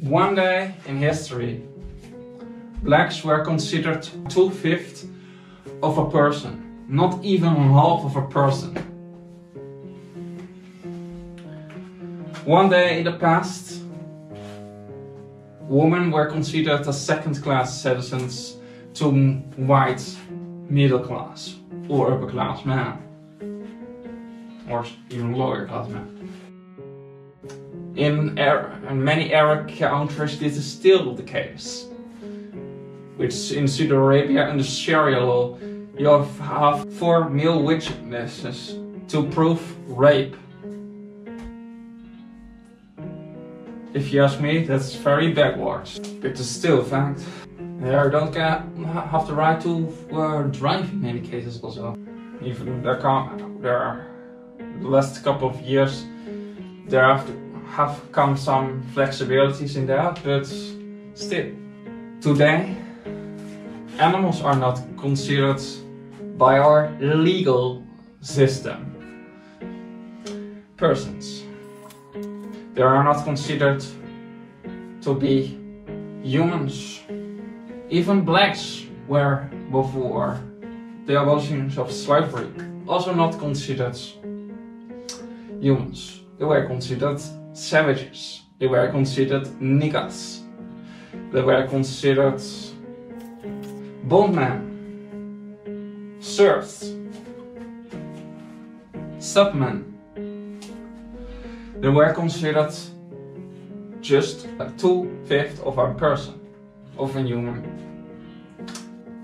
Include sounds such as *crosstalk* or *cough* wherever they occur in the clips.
One day in history, blacks were considered two-fifths of a person, not even half of a person. One day in the past, women were considered as second-class citizens to white middle class or upper class men, or even lower class men. In, in many Arab countries, this is still the case. Which in Saudi Arabia, under Sharia law, you have four male witnesses to prove rape. If you ask me, that's very backwards. But it's still a fact. They don't get, have the right to uh, drive in many cases also. Even there, there the last couple of years there have, come some flexibilities in that, but still. Today, animals are not considered by our legal system persons. They are not considered to be humans. Even blacks were before the abolition of slavery also not considered humans. They were considered savages. They were considered niggas. They were considered bondmen, serfs, submen. They were considered just a two-fifth of a person, of a human.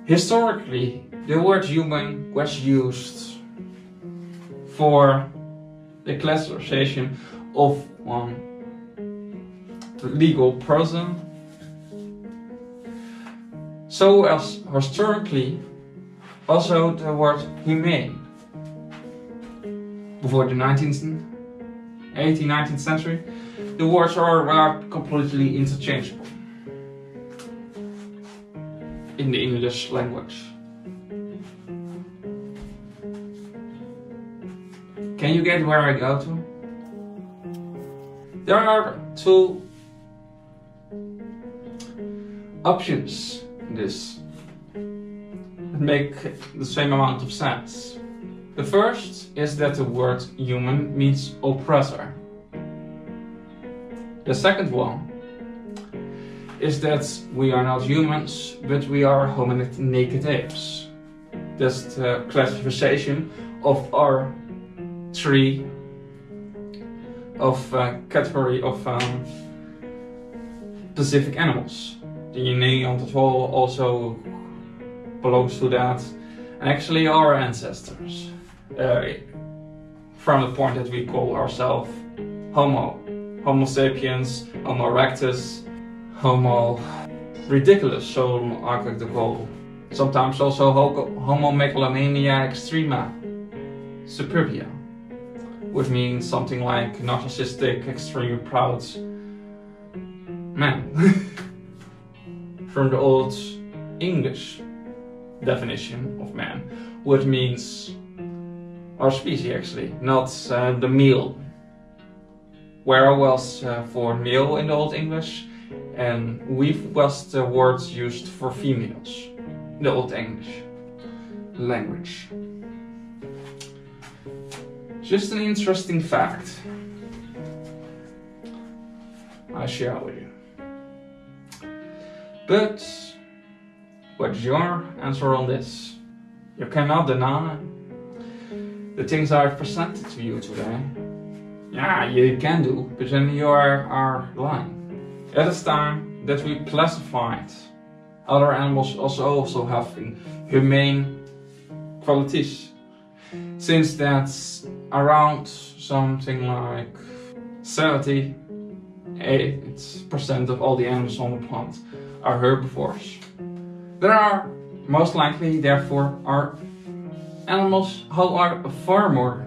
Historically, the word human was used for the classification of one legal person. So as historically, also the word humane. Before the 19th, 18th, 19th century, the words are, are completely interchangeable in the English language. Can you get where I go to? There are two options in this that make the same amount of sense. The first is that the word human means oppressor. The second one is that we are not humans, but we are hominid naked apes. That's uh, the classification of our tree of uh, category of um, Pacific animals. The Neanderthal also belongs to that. And actually our ancestors, uh, from the point that we call ourselves Homo, Homo sapiens, Homo erectus, Homo ridiculous, so I like to. Sometimes also Homo megalomania extrema, superbia would mean something like narcissistic, extremely proud man. *laughs* From the old English definition of man, what means our species actually, not uh, the male. Where was uh, for male in the old English, and weave was the word used for females, in the old English language. Just an interesting fact I share with you. But what's your answer on this? You cannot deny the things I've presented to you today. Yeah, you can do, but then you are, are lying. It is time that we classified other animals also also having humane qualities since that's around something like 78% of all the animals on the planet are herbivores. There are most likely, therefore, are animals who are far more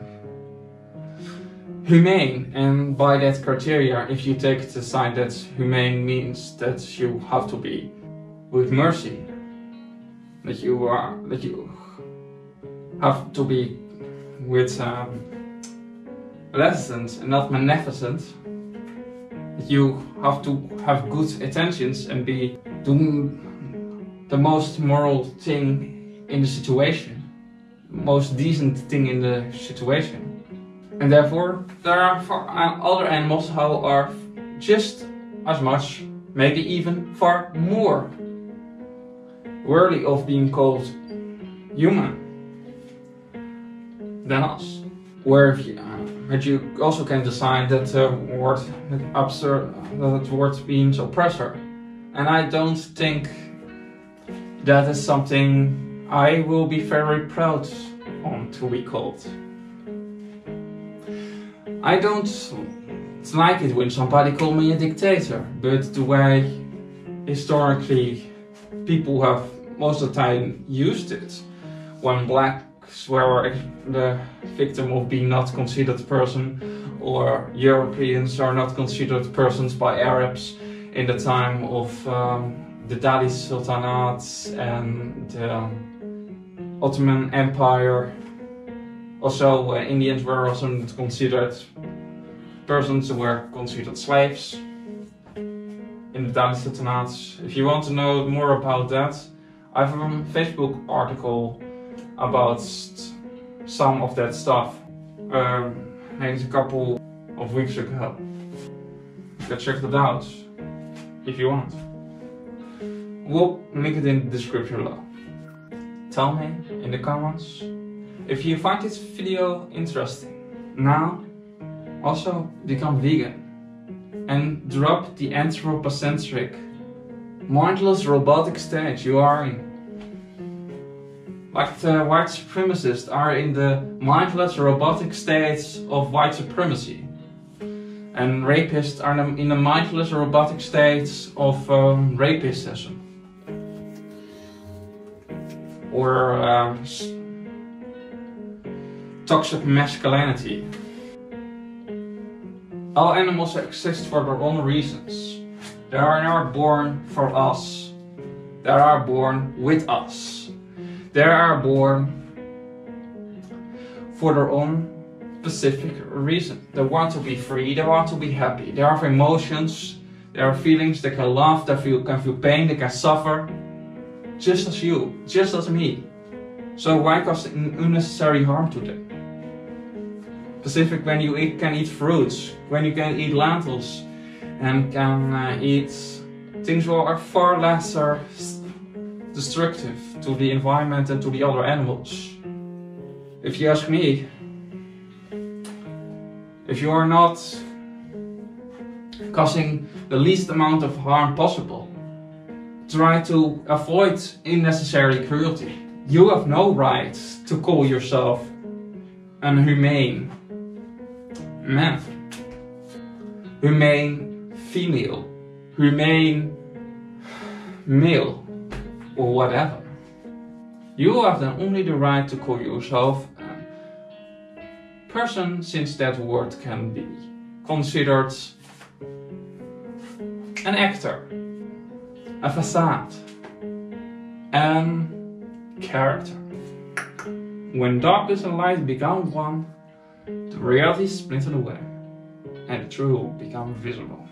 humane and by that criteria if you take the side that humane means that you have to be with mercy that you are that you have to be with um, and not magnificent, You have to have good intentions and be doing the most moral thing in the situation, most decent thing in the situation. And therefore, there are other animals who are just as much, maybe even far more worthy of being called human than us. Where if you, uh, but you also can decide that the word absurd, that the word means oppressor, and I don't think that is something I will be very proud on to be called. I don't like it when somebody call me a dictator, but the way historically people have most of the time used it when blacks were the victim of being not considered person or Europeans are not considered persons by Arabs in the time of um, the Delhi Sultanate and the Ottoman Empire. Also, uh, Indians were also not considered persons who were considered slaves in the Delhi Sultanate. If you want to know more about that, I have a Facebook article about some of that stuff. Um, maybe a couple of weeks ago. You can check it out if you want. We'll link it in the description below. Tell me in the comments if you find this video interesting. Now, also become vegan and drop the anthropocentric, mindless robotic stage you are in. Like the white supremacists are in the mindless robotic states of white supremacy. And rapists are in the mindless robotic states of um, rapism. Or um, toxic masculinity. All animals exist for their own reasons. They are not born for us. They are born with us. They are born for their own specific reason. They want to be free, they want to be happy. They have emotions, there are feelings, they can laugh, they feel, can feel pain, they can suffer. Just as you, just as me. So why cause unnecessary harm to them? specific when you eat, can eat fruits, when you can eat lentils, and can uh, eat things that are far lesser destructive to the environment and to the other animals. If you ask me, if you are not causing the least amount of harm possible, try to avoid unnecessary cruelty. You have no right to call yourself unhumane man, remain female, remain male, or whatever. You have then only the right to call yourself a person since that word can be considered an actor, a facade, and character. When darkness and light become one, the reality splintered away, and the truth will become visible.